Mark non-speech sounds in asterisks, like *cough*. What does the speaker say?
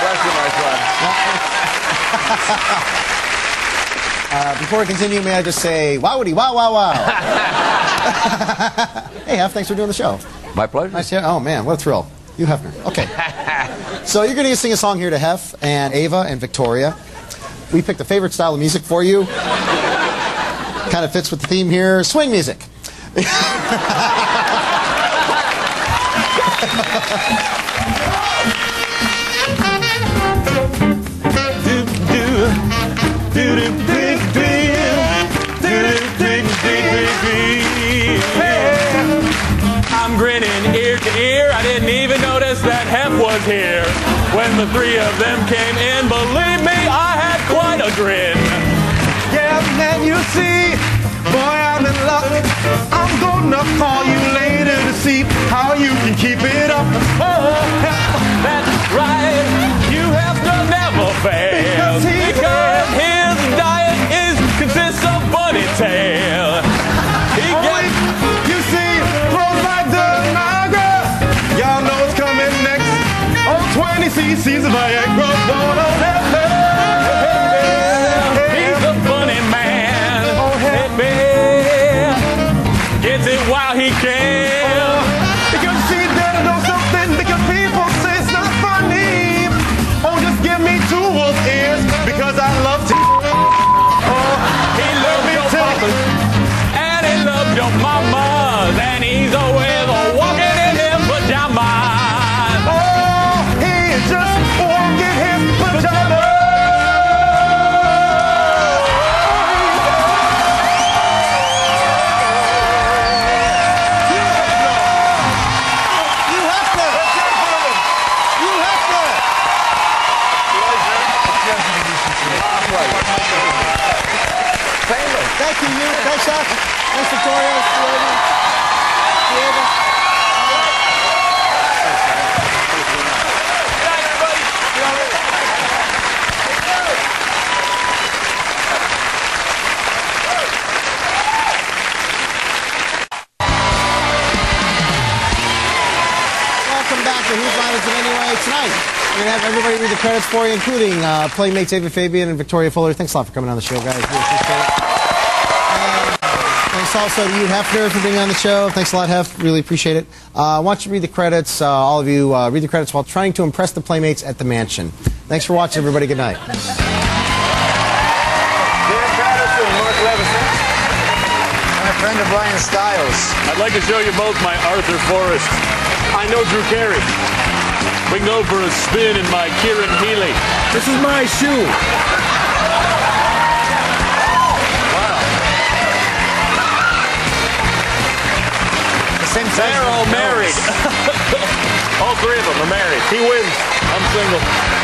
Bless you, my friend. Uh, before we continue, may I just say, wowity, wow, wow, wow. *laughs* hey, Hef, thanks for doing the show. My pleasure. Nice to Oh, man, what a thrill. Hugh, Hefner. Okay. *laughs* so you're going to sing a song here to Hef and Ava and Victoria. We picked a favorite style of music for you. kind of fits with the theme here swing music. *laughs* I'm grinning ear to ear. I didn't even notice that Hef was here. When the three of them came in, believe me, I had quite a grin. Yeah, man, you see, boy, in. I'm gonna call you later to see how you can keep it up. Thank you, you. Thanks, Hef. Thanks, Victoria. Line Is Tonight, we're going to have everybody read the credits for you, including uh, Playmates Ava Fabian and Victoria Fuller. Thanks a lot for coming on the show, guys. Really appreciate it. Thanks also to Hugh, Hefner, for being on the show. Thanks a lot, Hef. Really appreciate it. Uh, I want you to read the credits. Uh, all of you, uh, read the credits while trying to impress the Playmates at the mansion. Thanks for watching, everybody. Good night. Dan Patterson and Mark Leveson. My friend of Brian Stiles. I'd like to show you both my Arthur Forrest. I know Drew Carey. We can go for a spin in my Kieran Healy. This is my shoe. Size They're all married. *laughs* all three of them are married. He wins. I'm single.